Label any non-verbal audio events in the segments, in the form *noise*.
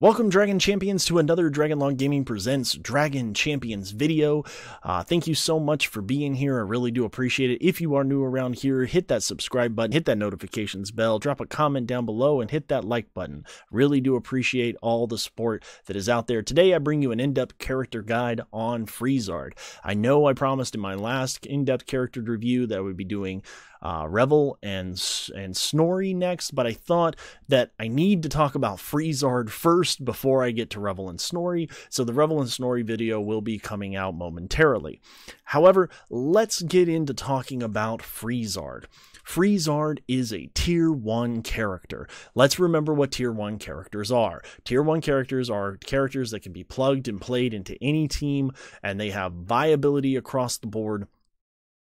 Welcome, Dragon Champions, to another Dragonlaw Gaming Presents Dragon Champions video. Uh, thank you so much for being here. I really do appreciate it. If you are new around here, hit that subscribe button, hit that notifications bell, drop a comment down below, and hit that like button. Really do appreciate all the support that is out there. Today, I bring you an in-depth character guide on Freezard. I know I promised in my last in-depth character review that I would be doing uh, Revel and and Snorri next, but I thought that I need to talk about Freezard first before I get to Revel and Snorri. So the Revel and Snorri video will be coming out momentarily. However, let's get into talking about Freezard. Freezard is a tier 1 character. Let's remember what tier 1 characters are. Tier 1 characters are characters that can be plugged and played into any team, and they have viability across the board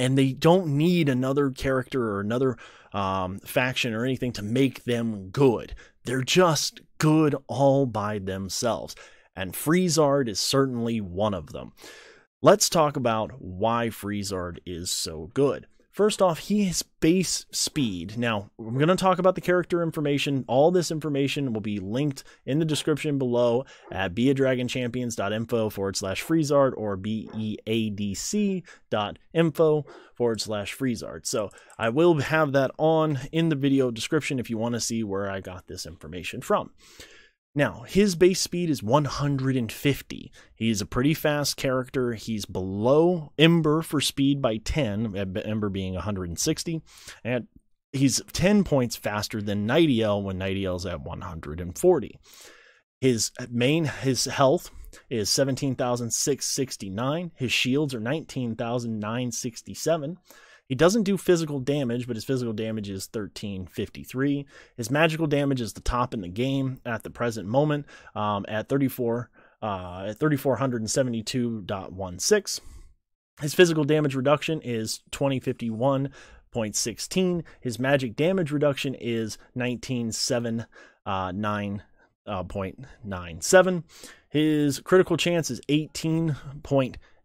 and they don't need another character or another um, faction or anything to make them good. They're just good all by themselves. And Freezard is certainly one of them. Let's talk about why Freezard is so good. First off, he has base speed. Now, we're going to talk about the character information. All this information will be linked in the description below at beadragonchampions.info forward slash freezard or beadc.info forward slash freezard. So I will have that on in the video description if you want to see where I got this information from. Now, his base speed is 150. He's a pretty fast character. He's below Ember for speed by 10, uh, Ember being 160. And he's 10 points faster than Nightiel when Nightiel's at 140. His uh, main his health is 17,669. His shields are 19,967. He doesn't do physical damage, but his physical damage is 1353. His magical damage is the top in the game at the present moment um, at 34 uh, at 3472.16. His physical damage reduction is 2051.16. His magic damage reduction is 1979.97. Uh, His critical chance is 18.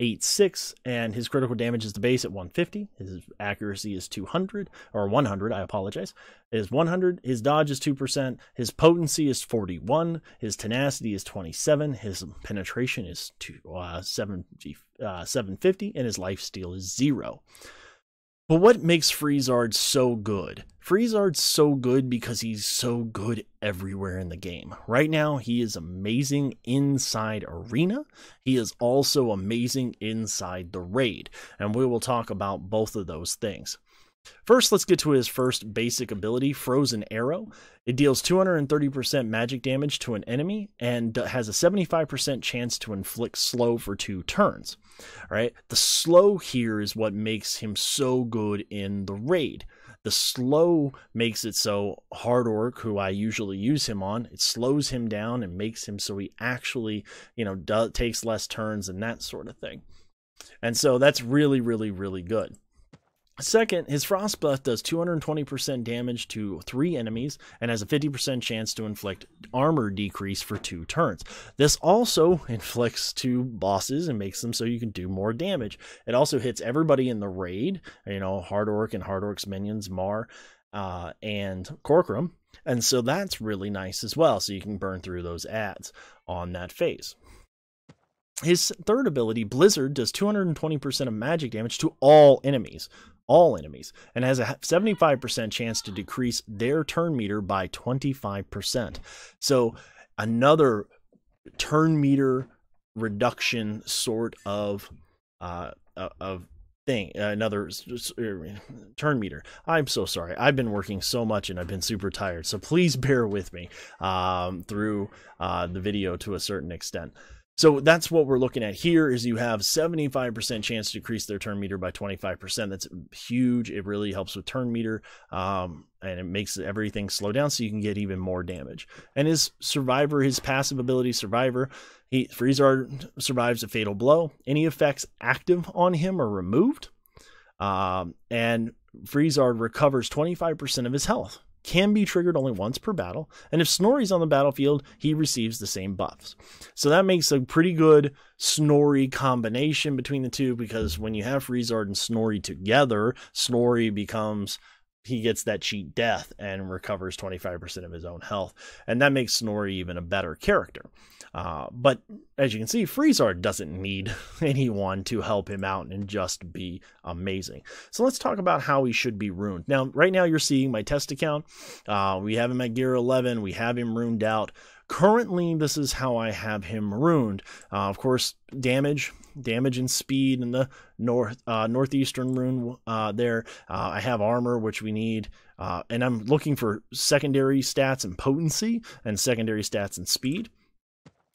86 and his critical damage is the base at 150 his accuracy is 200 or 100 i apologize. Is 100 his dodge is 2% his potency is 41 his tenacity is 27 his penetration is two, uh, 70, uh, 750 and his life steal is 0 but what makes Freezard so good? Freezard's so good because he's so good everywhere in the game. Right now, he is amazing inside Arena. He is also amazing inside the raid. And we will talk about both of those things. First, let's get to his first basic ability, Frozen Arrow. It deals 230% magic damage to an enemy and has a 75% chance to inflict slow for two turns. All right, the slow here is what makes him so good in the raid. The slow makes it so hard orc, who I usually use him on, it slows him down and makes him so he actually, you know, does, takes less turns and that sort of thing. And so that's really, really, really good. Second, his frost buff does 220% damage to three enemies and has a 50% chance to inflict armor decrease for two turns. This also inflicts two bosses and makes them so you can do more damage. It also hits everybody in the raid, you know, Hard Orc and Hard Orc's minions, Mar, uh, and Corcorum. And so that's really nice as well. So you can burn through those ads on that phase. His third ability, Blizzard, does 220% of magic damage to all enemies all enemies, and has a 75% chance to decrease their turn meter by 25%. So, another turn meter reduction sort of uh, of thing another turn meter. I'm so sorry. I've been working so much and i've been super tired so please bear with me um, through uh, the video to a certain extent so that's what we're looking at here is you have 75% chance to decrease their turn meter by 25%. That's huge. It really helps with turn meter um, and it makes everything slow down so you can get even more damage. And his survivor, his passive ability survivor, he Freezard survives a fatal blow. Any effects active on him are removed. Um, and Freezard recovers 25% of his health can be triggered only once per battle, and if Snorri's on the battlefield, he receives the same buffs. So that makes a pretty good Snorri combination between the two because when you have Freezard and Snorri together, Snorri becomes he gets that cheat death and recovers 25% of his own health. And that makes Snorri even a better character. Uh, but as you can see, Freezard doesn't need *laughs* anyone to help him out and just be amazing. So let's talk about how he should be ruined. Now, right now you're seeing my test account. Uh, we have him at gear 11. We have him ruined out. Currently, this is how I have him ruined. Uh, of course, damage, damage and speed in the north uh, northeastern rune uh, there. Uh, I have armor, which we need, uh, and I'm looking for secondary stats and potency and secondary stats and speed.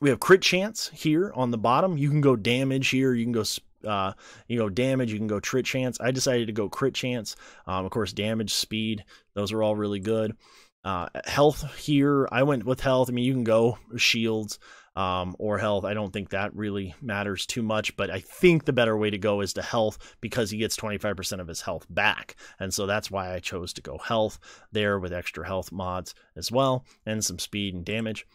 We have crit chance here on the bottom. You can go damage here. You can go uh, you go damage, you can go crit chance. I decided to go crit chance. Um, of course, damage, speed, those are all really good. Uh, health here, I went with health. I mean, you can go shields um, or health. I don't think that really matters too much, but I think the better way to go is to health because he gets 25% of his health back. And so that's why I chose to go health there with extra health mods as well and some speed and damage.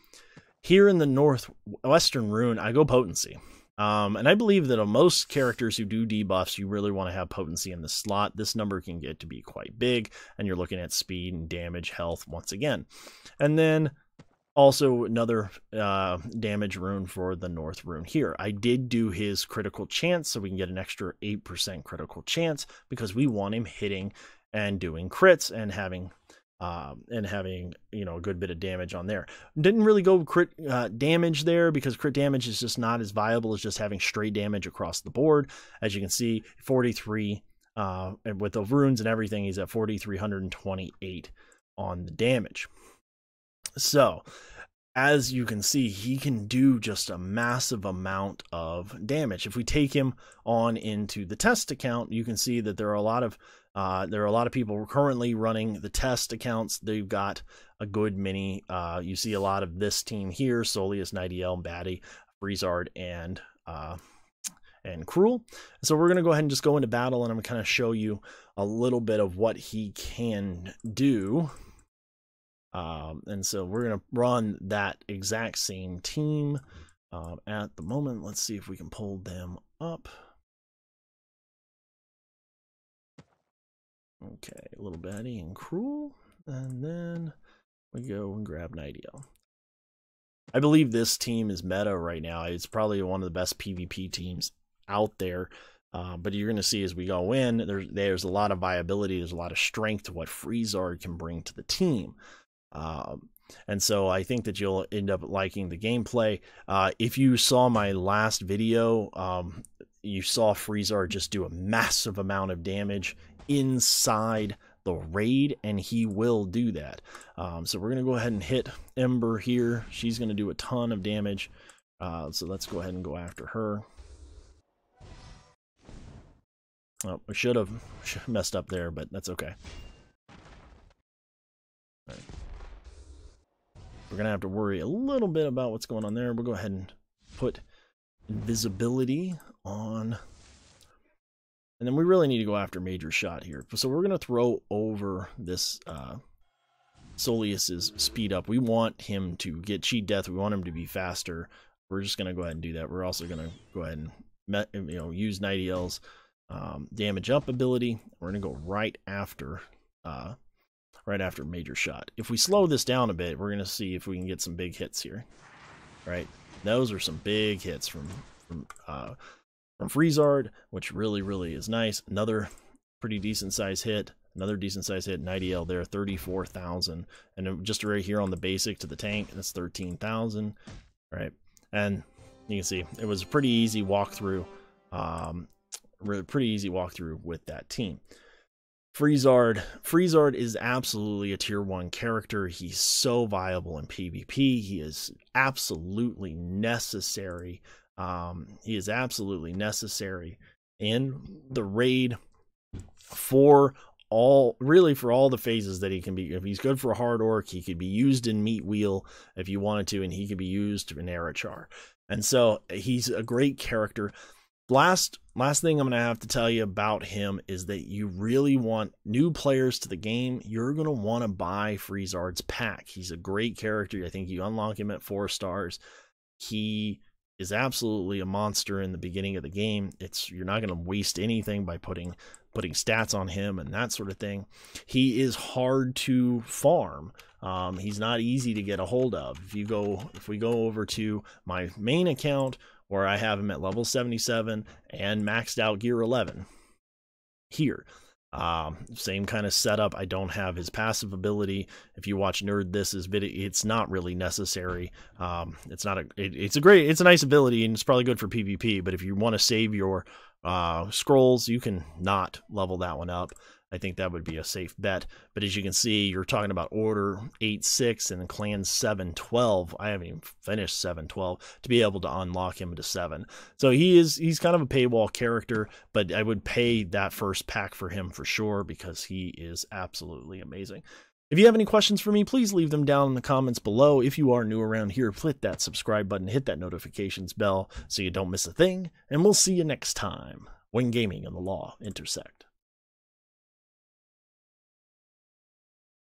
Here in the northwestern rune, I go potency. Um, and I believe that on most characters who do debuffs, you really want to have potency in the slot. This number can get to be quite big, and you're looking at speed and damage, health once again. And then also another uh, damage rune for the North rune here. I did do his critical chance, so we can get an extra 8% critical chance because we want him hitting and doing crits and having um, and having you know a good bit of damage on there. Didn't really go crit uh, damage there because crit damage is just not as viable as just having straight damage across the board. As you can see, 43 uh, and with the runes and everything, he's at 4,328 on the damage. So, as you can see, he can do just a massive amount of damage. If we take him on into the test account, you can see that there are a lot of uh, there are a lot of people currently running the test accounts. They've got a good many. Uh, you see a lot of this team here: Soleus, Nightiel, Batty, Freezard, and uh, and Cruel. So we're gonna go ahead and just go into battle, and I'm gonna kind of show you a little bit of what he can do. Um, and so we're gonna run that exact same team um, at the moment. Let's see if we can pull them up. Okay, little Batty and Cruel. And then we go and grab Nightiel. I believe this team is meta right now. It's probably one of the best PvP teams out there. Uh, but you're going to see as we go in, there's there's a lot of viability, there's a lot of strength to what Freezard can bring to the team. Um, and so I think that you'll end up liking the gameplay. Uh, if you saw my last video, um, you saw Freezard just do a massive amount of damage inside the raid, and he will do that. Um, so we're going to go ahead and hit Ember here. She's going to do a ton of damage. Uh, so let's go ahead and go after her. Oh, we should have *laughs* messed up there, but that's okay. We're going to have to worry a little bit about what's going on there. We'll go ahead and put invisibility on and then we really need to go after major shot here. So we're going to throw over this uh, Soleus's speed up. We want him to get cheat death. We want him to be faster. We're just going to go ahead and do that. We're also going to go ahead and met, you know use Nightiel's um, damage up ability. We're going to go right after uh, right after major shot. If we slow this down a bit, we're going to see if we can get some big hits here. Right, those are some big hits from from uh, from Freezard, which really, really is nice. Another pretty decent size hit. Another decent size hit, Nightiel there, 34,000. And just right here on the basic to the tank, that's 13,000, right? And you can see it was a pretty easy walkthrough, um, really pretty easy walkthrough with that team. Freezard, Freezard is absolutely a tier one character. He's so viable in PvP. He is absolutely necessary um, he is absolutely necessary in the raid for all really for all the phases that he can be. If he's good for a hard orc, he could be used in meat wheel if you wanted to, and he could be used in Arachar. And so he's a great character. Last last thing I'm gonna have to tell you about him is that you really want new players to the game. You're gonna want to buy Freezard's pack. He's a great character. I think you unlock him at four stars. He is absolutely a monster in the beginning of the game. It's you're not going to waste anything by putting putting stats on him and that sort of thing. He is hard to farm. Um, he's not easy to get a hold of. If you go, if we go over to my main account where I have him at level 77 and maxed out gear 11, here. Um, same kind of setup. I don't have his passive ability. If you watch Nerd This's video, it's not really necessary. Um, it's not a. It, it's a great. It's a nice ability, and it's probably good for PvP. But if you want to save your uh, scrolls, you can not level that one up. I think that would be a safe bet. But as you can see, you're talking about Order 8 6 and Clan 7 12. I haven't even finished 7 12 to be able to unlock him to 7. So he is he's kind of a paywall character, but I would pay that first pack for him for sure because he is absolutely amazing. If you have any questions for me, please leave them down in the comments below. If you are new around here, hit that subscribe button, hit that notifications bell so you don't miss a thing, and we'll see you next time when gaming and the law intersect.